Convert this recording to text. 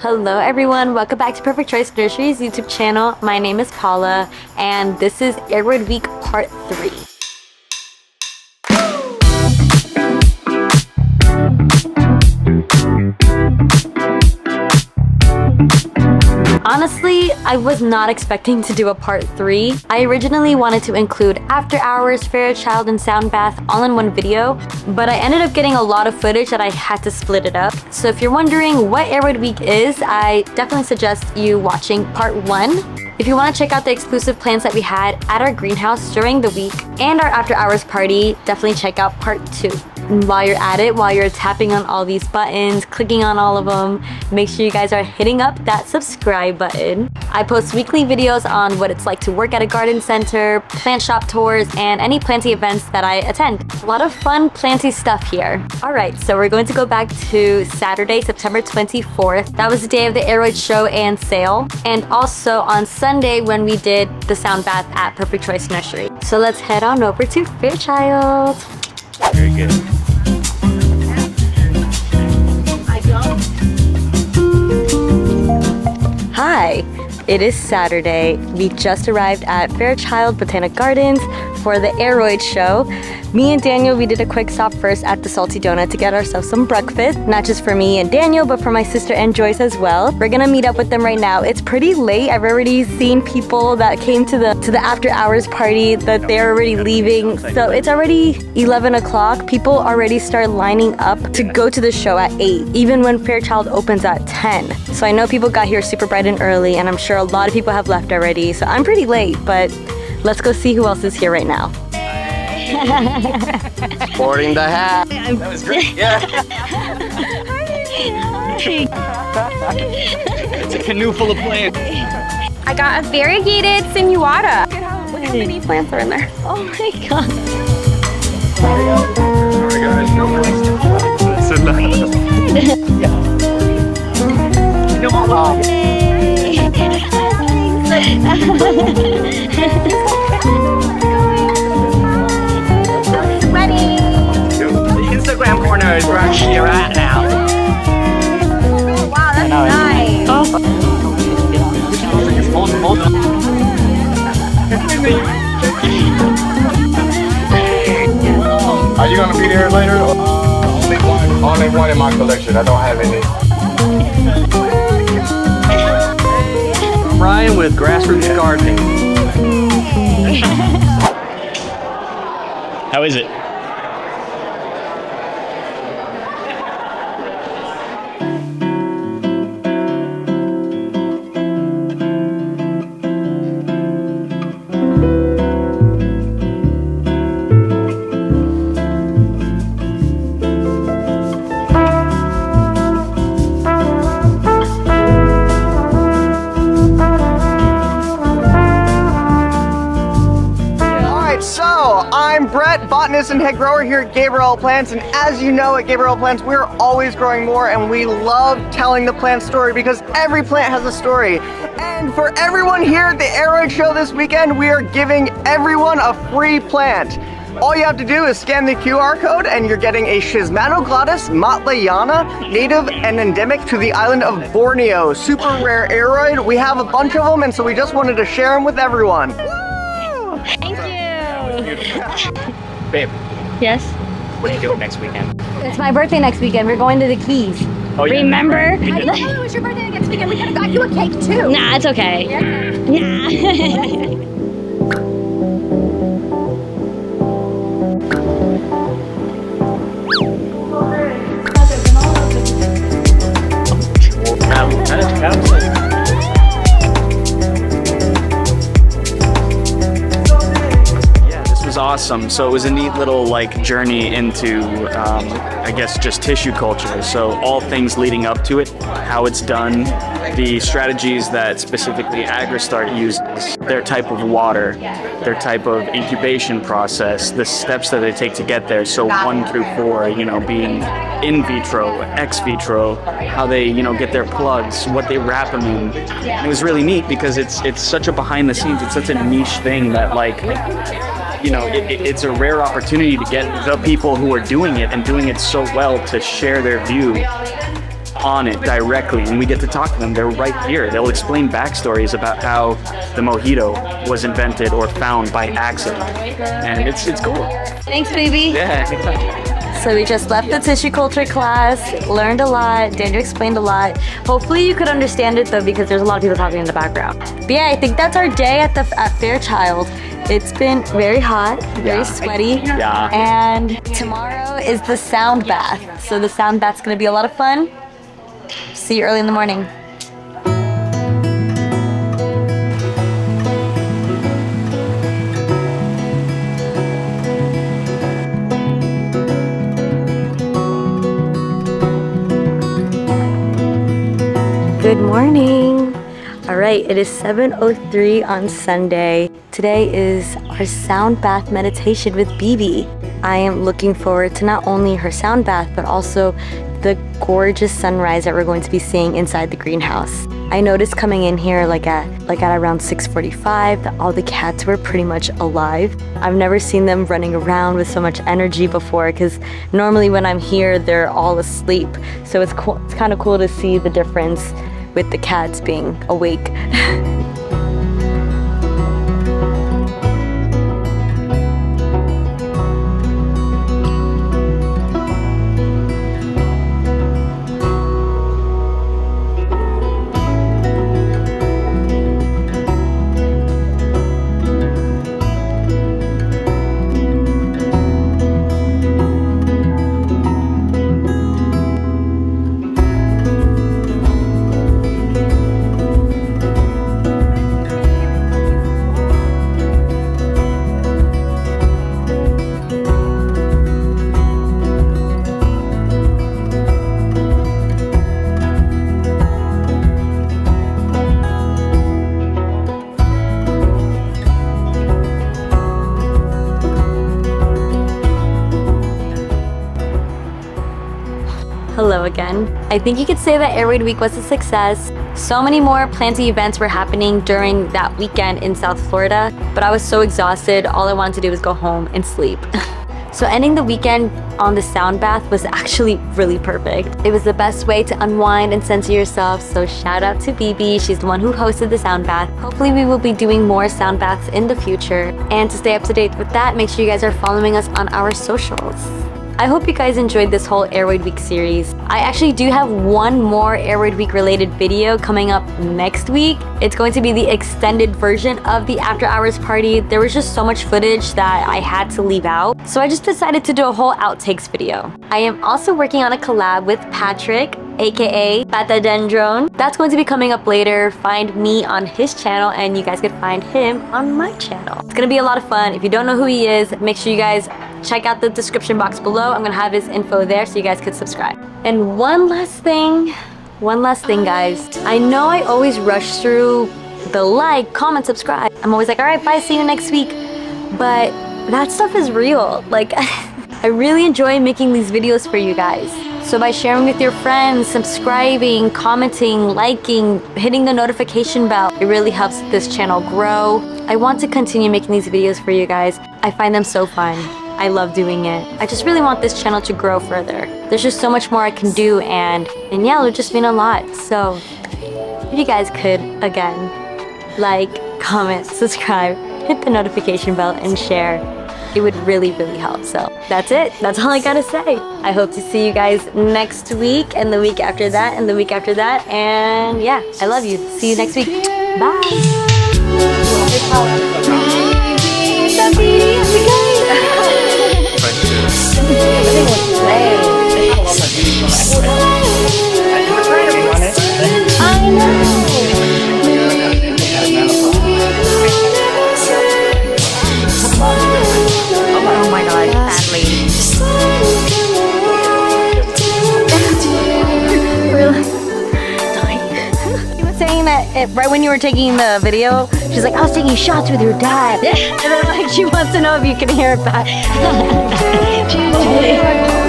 Hello everyone, welcome back to Perfect Choice Nursery's YouTube channel. My name is Paula and this is Aroid Week Part 3. Honestly, I was not expecting to do a part 3. I originally wanted to include after hours, Fairchild, and sound bath all in one video, but I ended up getting a lot of footage that I had to split it up. So if you're wondering what Aroid Week is, I definitely suggest you watching part 1. If you want to check out the exclusive plants that we had at our greenhouse during the week and our after hours party, definitely check out part 2 while you're at it, while you're tapping on all these buttons, clicking on all of them, make sure you guys are hitting up that subscribe button. I post weekly videos on what it's like to work at a garden center, plant shop tours, and any planty events that I attend. A lot of fun planty stuff here. All right, so we're going to go back to Saturday, September 24th. That was the day of the Aroid show and sale. And also on Sunday when we did the sound bath at Perfect Choice Nursery. So let's head on over to Fairchild. Very good. Hi, it is Saturday. We just arrived at Fairchild Botanic Gardens for the Aroid show. Me and Daniel, we did a quick stop first at the Salty Donut to get ourselves some breakfast, not just for me and Daniel, but for my sister and Joyce as well. We're gonna meet up with them right now. It's pretty late. I've already seen people that came to the to the after hours party that they're already leaving. So it's already 11 o'clock. People already start lining up to go to the show at 8, even when Fairchild opens at 10. So I know people got here super bright and early, and I'm sure a lot of people have left already. So I'm pretty late, but let's go see who else is here right now. Sporting the hat. That was great. Yeah. it's a canoe full of plants. I got a variegated sinuata. Look at how, look how many plants are in there. Oh my god. The Instagram corner is right here right now. Wow, that's nice. Hold, hold. Are you gonna be there later? only one, only one in my collection. I don't have any. Ryan with Grassroots Gardening. How is it? Brett, botanist and head grower here at Gabriela Plants, and as you know at Gabriela Plants, we're always growing more, and we love telling the plant story because every plant has a story. And for everyone here at the Aroid Show this weekend, we are giving everyone a free plant. All you have to do is scan the QR code and you're getting a Schismatoglottis motleyana, native and endemic to the island of Borneo. Super rare aroid. We have a bunch of them and so we just wanted to share them with everyone. You. Babe, Yes? what are you doing next weekend? It's my birthday next weekend. We're going to the Keys. Oh, yeah. Remember? I didn't know it was your birthday next weekend. We could have got you a cake too. Nah, it's okay. Nah. Yeah, this awesome. So it was a neat little like journey into, um, I guess, just tissue culture. So all things leading up to it, how it's done, the strategies that specifically AgriStart uses, their type of water, their type of incubation process, the steps that they take to get there. So one through four, you know, being in vitro, ex vitro, how they, you know, get their plugs, what they wrap them in. It was really neat because it's it's such a behind the scenes, it's such a niche thing that like you know, it, it- it's a rare opportunity to get the people who are doing it and doing it so well to share their view on it directly, and we get to talk to them. They're right here. They'll explain backstories about how the mojito was invented or found by accident, and it's it's cool. Thanks, baby. Yeah. So we just left the tissue culture class, learned a lot, Daniel explained a lot. Hopefully you could understand it though because there's a lot of people talking in the background. But yeah, I think that's our day at the at Fairchild. It's been very hot, very Yeah. sweaty. Yeah. And tomorrow is the sound bath. So the sound bath's gonna be a lot of fun. See you early in the morning. Good morning. All right, it is 7:03 on Sunday. Today is our sound bath meditation with Bibi. I am looking forward to not only her sound bath but also the gorgeous sunrise that we're going to be seeing inside the greenhouse. I noticed coming in here like at like at around 6:45 that all the cats were pretty much alive. I've never seen them running around with so much energy before cuz normally when I'm here they're all asleep. So it's cool it's kind of cool to see the difference with the cats being awake. Again. I think you could say that Aroid Week was a success. So many more planting events were happening during that weekend in South Florida, but I was so exhausted, all I wanted to do was go home and sleep. so ending the weekend on the sound bath was actually really perfect. It was the best way to unwind and center yourself, so shout out to Bibi, she's the one who hosted the sound bath. Hopefully we will be doing more sound baths in the future. And to stay up to date with that, make sure you guys are following us on our socials. I hope you guys enjoyed this whole Aroid Week series. I actually do have one more Aroid Week related video coming up next week. It's going to be the extended version of the after hours party. There was just so much footage that I had to leave out. So I just decided to do a whole outtakes video. I am also working on a collab with Patrick, aka Patadendron. That's going to be coming up later. Find me on his channel and you guys can find him on my channel. It's gonna be a lot of fun. If you don't know who he is, make sure you guys check out the description box below. I'm gonna have his info there so you guys could subscribe. And one last thing, one last thing guys. I know I always rush through the like, comment, subscribe. I'm always like, all right, bye, see you next week. But that stuff is real. Like, I really enjoy making these videos for you guys. So by sharing with your friends, subscribing, commenting, liking, hitting the notification bell, it really helps this channel grow. I want to continue making these videos for you guys. I find them so fun. I love doing it. I just really want this channel to grow further. There's just so much more I can do and, and yeah, it would just mean a lot. So if you guys could, again, like, comment, subscribe, hit the notification bell, and share. It would really, really help. So that's it. That's all I gotta say. I hope to see you guys next week and the week after that and the week after that. And yeah, I love you. See you next week. Bye. It, right when you were taking the video, she's like, I was taking shots with your dad. And then like she wants to know if you can hear it back.